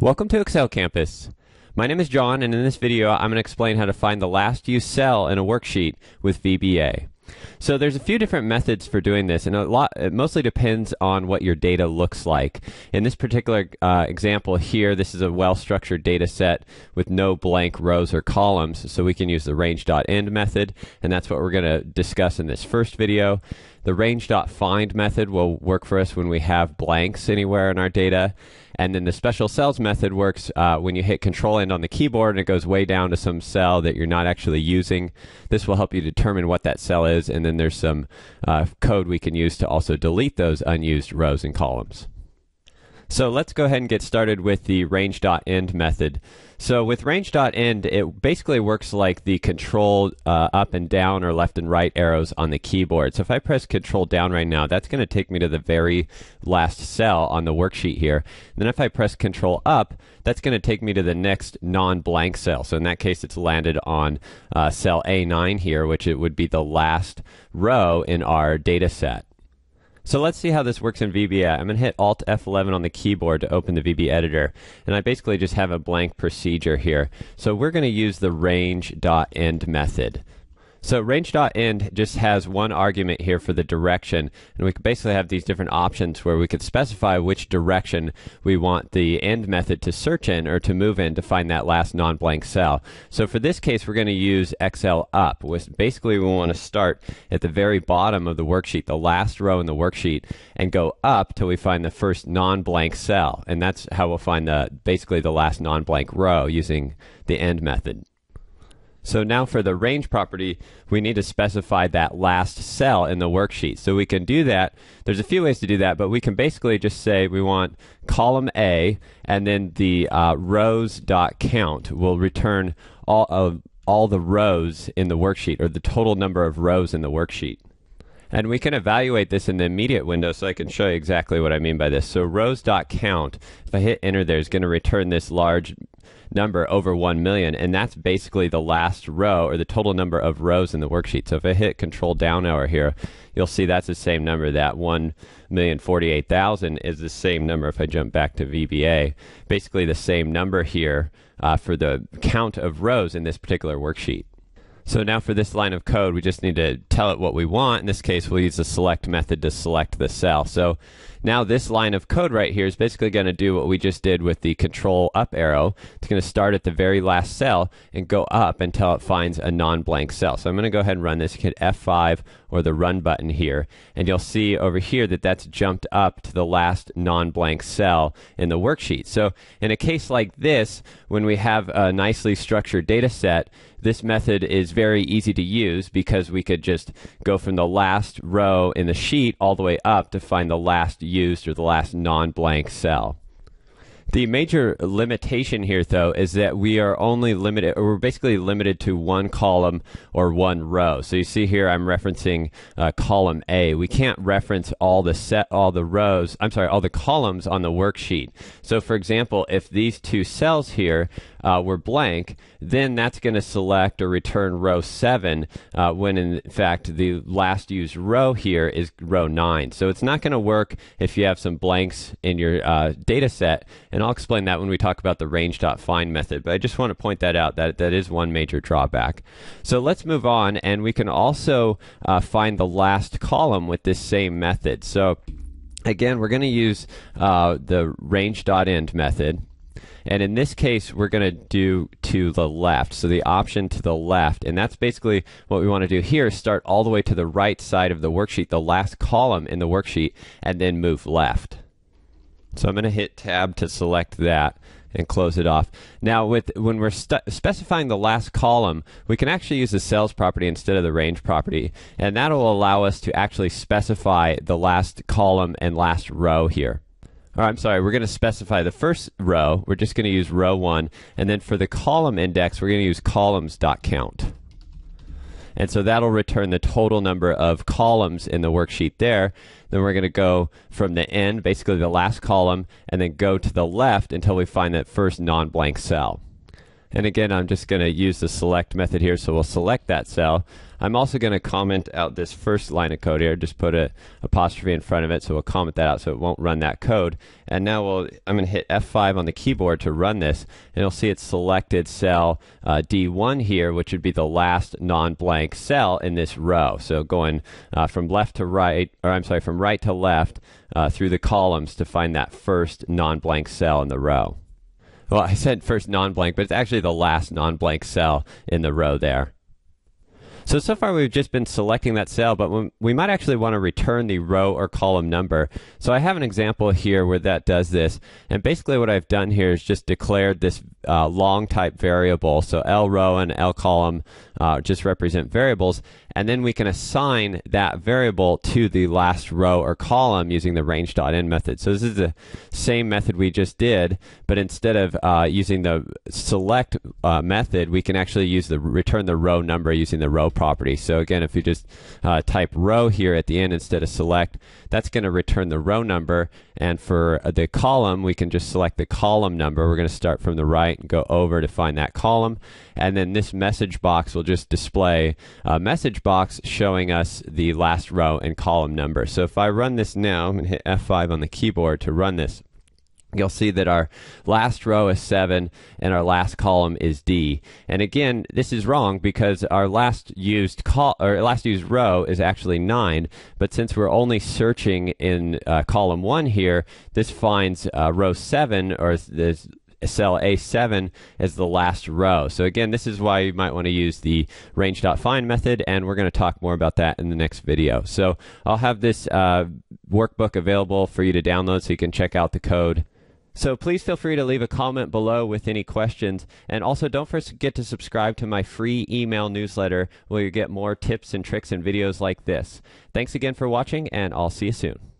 Welcome to Excel Campus. My name is Jon, and in this video, I'm going to explain how to find the last used cell in a worksheet with VBA. So there's a few different methods for doing this, and a lot. It mostly depends on what your data looks like. In this particular uh, example here, this is a well-structured data set with no blank rows or columns, so we can use the range.end method, and that's what we're going to discuss in this first video. The range.find method will work for us when we have blanks anywhere in our data. And then the special cells method works uh, when you hit Control End on the keyboard and it goes way down to some cell that you're not actually using. This will help you determine what that cell is. And then there's some uh, code we can use to also delete those unused rows and columns. So let's go ahead and get started with the range.end method. So with range.end, it basically works like the control uh, up and down or left and right arrows on the keyboard. So if I press control down right now, that's going to take me to the very last cell on the worksheet here. And then if I press control up, that's going to take me to the next non-blank cell. So in that case, it's landed on uh, cell A9 here, which it would be the last row in our data set. So let's see how this works in VBA. I'm going to hit Alt F11 on the keyboard to open the VB editor. And I basically just have a blank procedure here. So we're going to use the range.end method. So range.end just has one argument here for the direction, and we basically have these different options where we could specify which direction we want the end method to search in or to move in to find that last non-blank cell. So for this case, we're going to use XL up. Basically, we want to start at the very bottom of the worksheet, the last row in the worksheet, and go up till we find the first non-blank cell, and that's how we'll find the basically the last non-blank row using the end method. So now for the range property, we need to specify that last cell in the worksheet. So we can do that. There's a few ways to do that, but we can basically just say we want column A, and then the uh, rows dot count will return all of all the rows in the worksheet, or the total number of rows in the worksheet. And we can evaluate this in the immediate window so I can show you exactly what I mean by this. So rows.count, if I hit enter there, is going to return this large number over 1 million, and that's basically the last row or the total number of rows in the worksheet. So if I hit control down arrow here, you'll see that's the same number. That 1,048,000 is the same number if I jump back to VBA. Basically the same number here uh, for the count of rows in this particular worksheet. So now for this line of code, we just need to tell it what we want. In this case, we'll use the select method to select the cell. So now this line of code right here is basically going to do what we just did with the control up arrow. It's going to start at the very last cell and go up until it finds a non-blank cell. So I'm going to go ahead and run this. You hit F5 or the run button here, and you'll see over here that that's jumped up to the last non-blank cell in the worksheet. So in a case like this, when we have a nicely structured data set, this method is very easy to use because we could just go from the last row in the sheet all the way up to find the last used or the last non-blank cell. The major limitation here, though, is that we are only limited, or we're basically limited to one column or one row. So you see here, I'm referencing uh, column A. We can't reference all the set, all the rows. I'm sorry, all the columns on the worksheet. So, for example, if these two cells here uh, were blank, then that's going to select or return row 7 uh, when in fact the last used row here is row 9. So it's not going to work if you have some blanks in your uh, data set, and I'll explain that when we talk about the range.find method, but I just want to point that out, that that is one major drawback. So let's move on, and we can also uh, find the last column with this same method. So again, we're going to use uh, the range.end method. And in this case, we're going to do to the left. So the option to the left. And that's basically what we want to do here is start all the way to the right side of the worksheet, the last column in the worksheet, and then move left. So I'm going to hit tab to select that and close it off. Now, with when we're specifying the last column, we can actually use the cells property instead of the range property, and that'll allow us to actually specify the last column and last row here. Or I'm sorry, we're going to specify the first row. We're just going to use row one. And then for the column index, we're going to use columns.count. And so that'll return the total number of columns in the worksheet there. Then we're going to go from the end, basically the last column, and then go to the left until we find that first non-blank cell. And again, I'm just going to use the select method here, so we'll select that cell. I'm also going to comment out this first line of code here, just put a apostrophe in front of it, so we'll comment that out so it won't run that code. And now we'll, I'm going to hit F5 on the keyboard to run this, and you'll see it's selected cell uh, D1 here, which would be the last non-blank cell in this row. So going uh, from left to right, or I'm sorry, from right to left uh, through the columns to find that first non-blank cell in the row. Well, I said first non-blank, but it's actually the last non-blank cell in the row there. So, so far we've just been selecting that cell, but we might actually want to return the row or column number. So I have an example here where that does this. And basically what I've done here is just declared this uh, long type variable. So L row and L column uh, just represent variables. And then we can assign that variable to the last row or column using the range.end method. So this is the same method we just did, but instead of uh, using the select uh, method, we can actually use the return the row number using the row property. So again, if you just uh, type row here at the end instead of select, that's going to return the row number. And for the column, we can just select the column number. We're going to start from the right and go over to find that column. And then this message box will just display a message box showing us the last row and column number. So if I run this now, to hit F5 on the keyboard to run this you'll see that our last row is 7 and our last column is D. And again, this is wrong because our last used col- or last used row is actually 9, but since we're only searching in uh, column 1 here, this finds uh, row 7 or this cell A7 as the last row. So again, this is why you might want to use the range.find method, and we're going to talk more about that in the next video. So I'll have this uh, workbook available for you to download so you can check out the code. So please feel free to leave a comment below with any questions. And also don't forget to subscribe to my free email newsletter where you get more tips and tricks and videos like this. Thanks again for watching, and I'll see you soon.